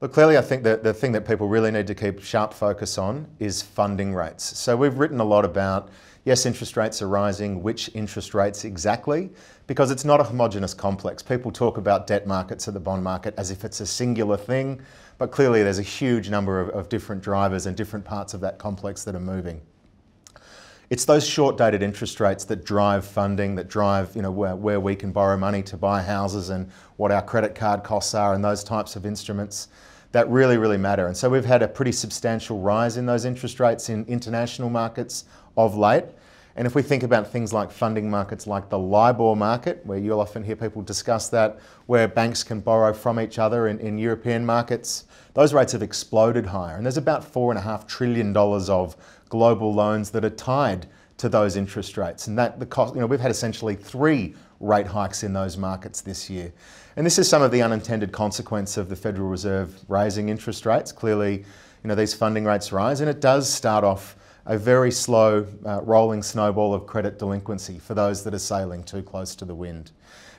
Look, clearly, I think that the thing that people really need to keep sharp focus on is funding rates. So we've written a lot about, yes, interest rates are rising, which interest rates exactly, because it's not a homogenous complex. People talk about debt markets or the bond market as if it's a singular thing, but clearly there's a huge number of, of different drivers and different parts of that complex that are moving. It's those short dated interest rates that drive funding, that drive you know, where, where we can borrow money to buy houses and what our credit card costs are and those types of instruments that really, really matter. And so we've had a pretty substantial rise in those interest rates in international markets of late. And if we think about things like funding markets like the LIBOR market, where you'll often hear people discuss that, where banks can borrow from each other in, in European markets, those rates have exploded higher. And there's about $4.5 trillion of global loans that are tied to those interest rates. And that the cost, you know, we've had essentially three rate hikes in those markets this year. And this is some of the unintended consequence of the Federal Reserve raising interest rates. Clearly, you know, these funding rates rise and it does start off a very slow uh, rolling snowball of credit delinquency for those that are sailing too close to the wind.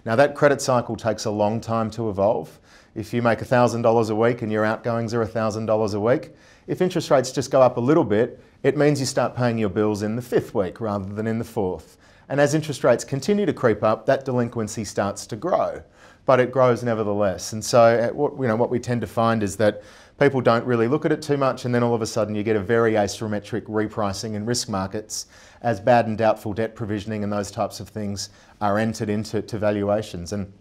Now that credit cycle takes a long time to evolve. If you make $1,000 a week and your outgoings are $1,000 a week, if interest rates just go up a little bit, it means you start paying your bills in the fifth week rather than in the fourth. And as interest rates continue to creep up, that delinquency starts to grow, but it grows nevertheless. And so, uh, what, you know, what we tend to find is that people don't really look at it too much, and then all of a sudden you get a very asymmetric repricing in risk markets as bad and doubtful debt provisioning and those types of things are entered into valuations. And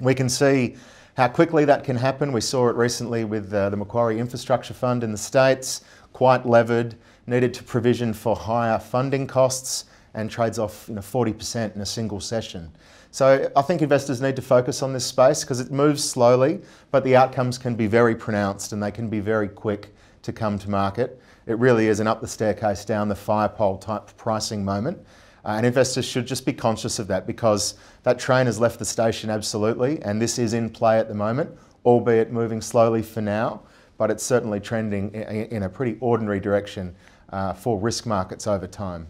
we can see how quickly that can happen. We saw it recently with uh, the Macquarie Infrastructure Fund in the States, quite levered, needed to provision for higher funding costs and trades off you know, 40% in a single session. So I think investors need to focus on this space because it moves slowly, but the outcomes can be very pronounced and they can be very quick to come to market. It really is an up the staircase, down the fire pole type pricing moment. Uh, and investors should just be conscious of that because that train has left the station absolutely, and this is in play at the moment, albeit moving slowly for now, but it's certainly trending in a pretty ordinary direction uh, for risk markets over time.